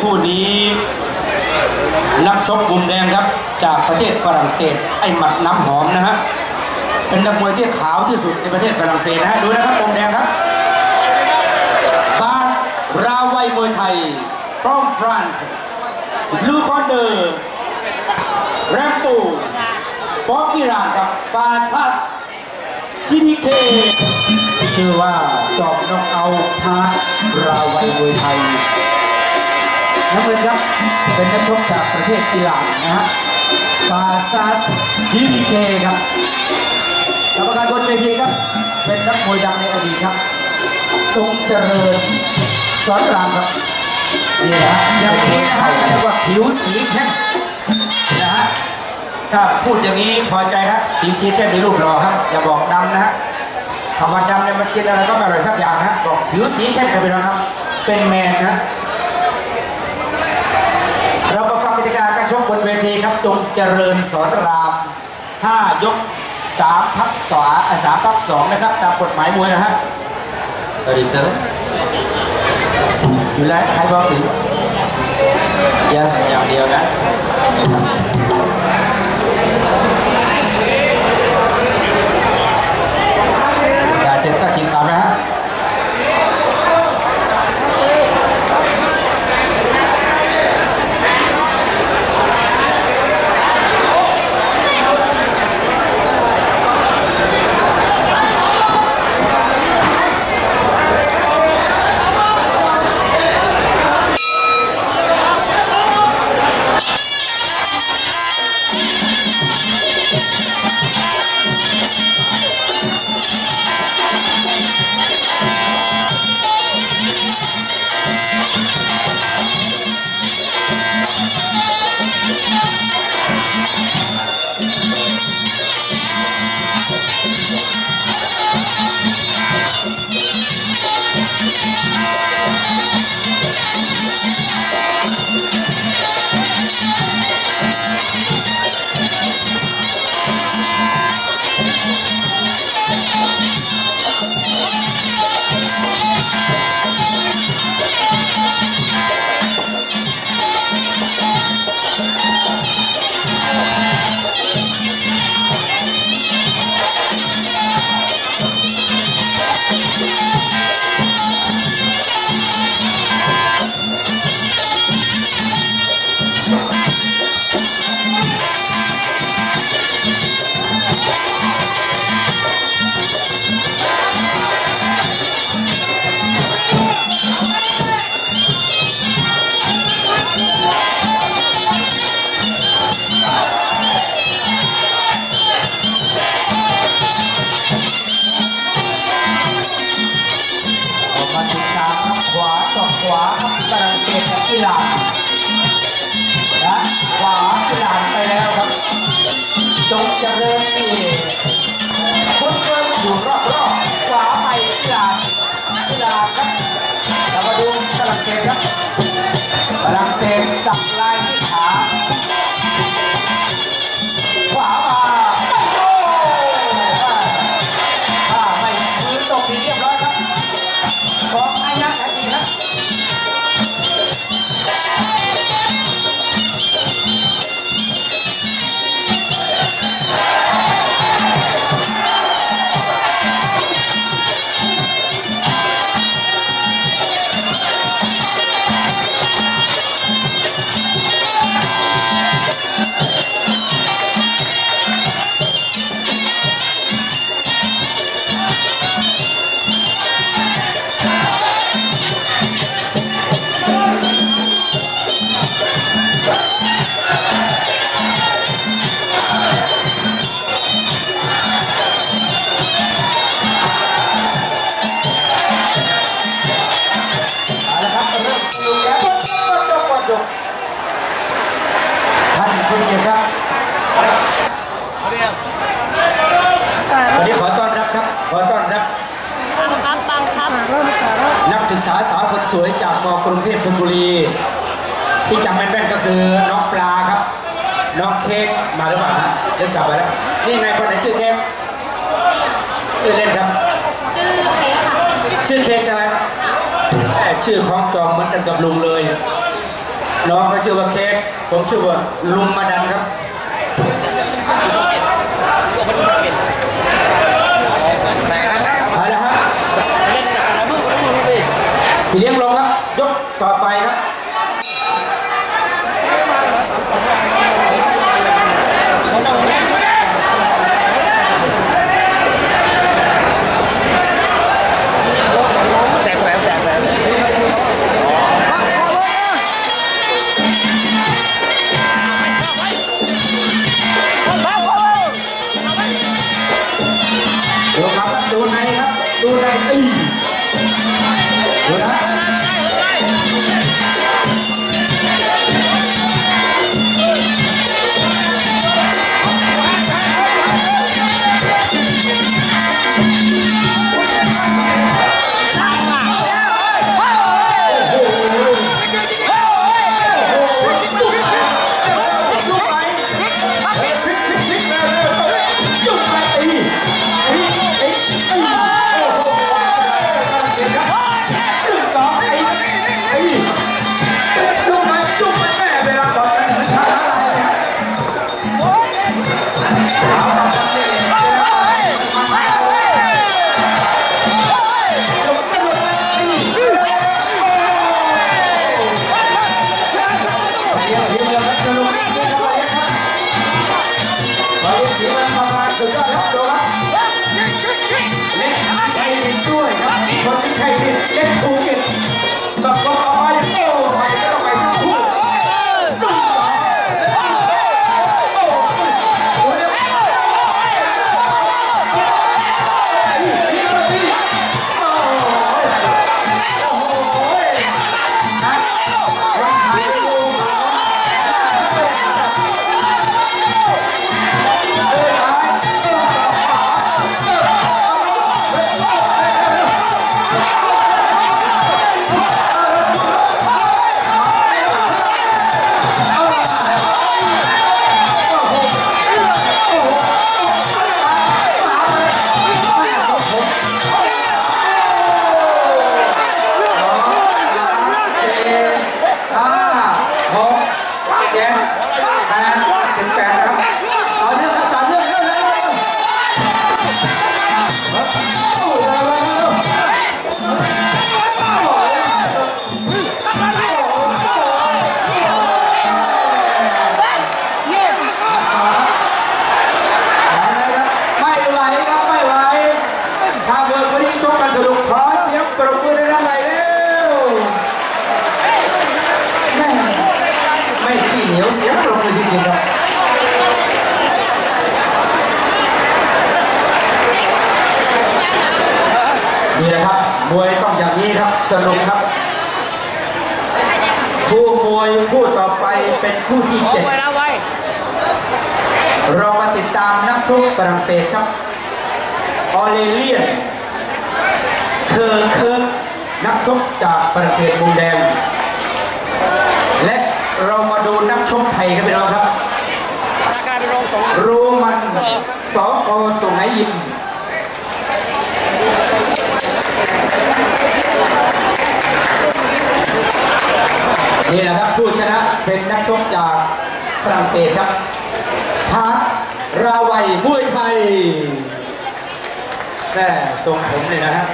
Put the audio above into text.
คู่นี้ นับชกมุมแดงครับ จากประเทศฝรั่งเศส ไอ้หมัดน้ำหอมนะฮะเป็นนักมวยที่ขาวที่สุดในประเทศฝรั่งเศสนะฮะดูนะครับมุมแดงครับบาสราวัยมวยไทย from France blue corner แรมโบฟอร์กิรานกับบาซัสทีดีเคชื่อว่าจอบนอกเอาพาราวัยมวยไทย น้ำเงินครับ เป็นนักชกจากประเทศอิหร่านนะฮะฟาซัสทีดีเคครับกรรมการบนเวทีครับ เป็นนักมวยดังในอดีตครับจงเจริญสอนรามครับนี่นะฮะอย่างนี้นะฮะเรียกว่าผิวสีเข้มนะฮะถ้าพูดอย่างนี้พอใจนะสีทีเข้มมีรูปหล่อครับอย่าบอกดำนะฮะคำว่าดำเนี่ยมันกินอะไรก็ไม่อร่อยสักอย่างนะฮะบอกผิวสีเข้มกันไปแล้วครับ เป็นแมนนะ เรามาฟังกติกาการชกบนเวที ครับจงเจริญสอนราม 5 ยก 3 พักสาสามพักสองนะครับ ตามกฎหมายมวยนะฮะสวัสดีเซอร์อยู่แล้วใครบอกสิ yes อย่างเดียวนะ เศสกับอิหร่านนะขวาอิหร่านไปแล้วครับจงเจริญนี่พุทธอยู่รอบๆขวาไปหร่านหร่านครับเรามาดูฝรั่งเศสครับฝรั่งเศสสับลายที่ขา ศึกษาสาวคนสวยจากมกรุงเทพธนบุรี ที่จำแม่นๆก็คือน้องปลาครับ น้องเค้กมาหรือเปล่าฮะเล่นกลับไปแล้วนี่ไงคนไหนชื่อเค้กชื่อเล่นครับ ชื่อเค้กค่ะชื่อเค้กใช่ไหมชื่อของจองเหมือนกันกับลุงเลย น้องก็ชื่อว่าเค้กผมชื่อว่าลุงมาดันครับ พี่เลี้ยงลงครับ ยกต่อไปครับ สนุกครับผู้มวยผู้ต่อไปเป็นผู้ที่เจ็ดเรามาติดตามนักชกฝรั่งเศสครับ ออเลเลียนเคอร์เคิร์กนักชกจากฝรั่งเศสมุมแดง และเรามาดูนักชกไทยกันไปแล้งครับ รูมันสอสุ นี่แหละครับผู้ชนะเป็นนักชกจากฝรั่งเศสครับพาราวัยบุ้ยไทยแม่ทรงผมเลยนะครับ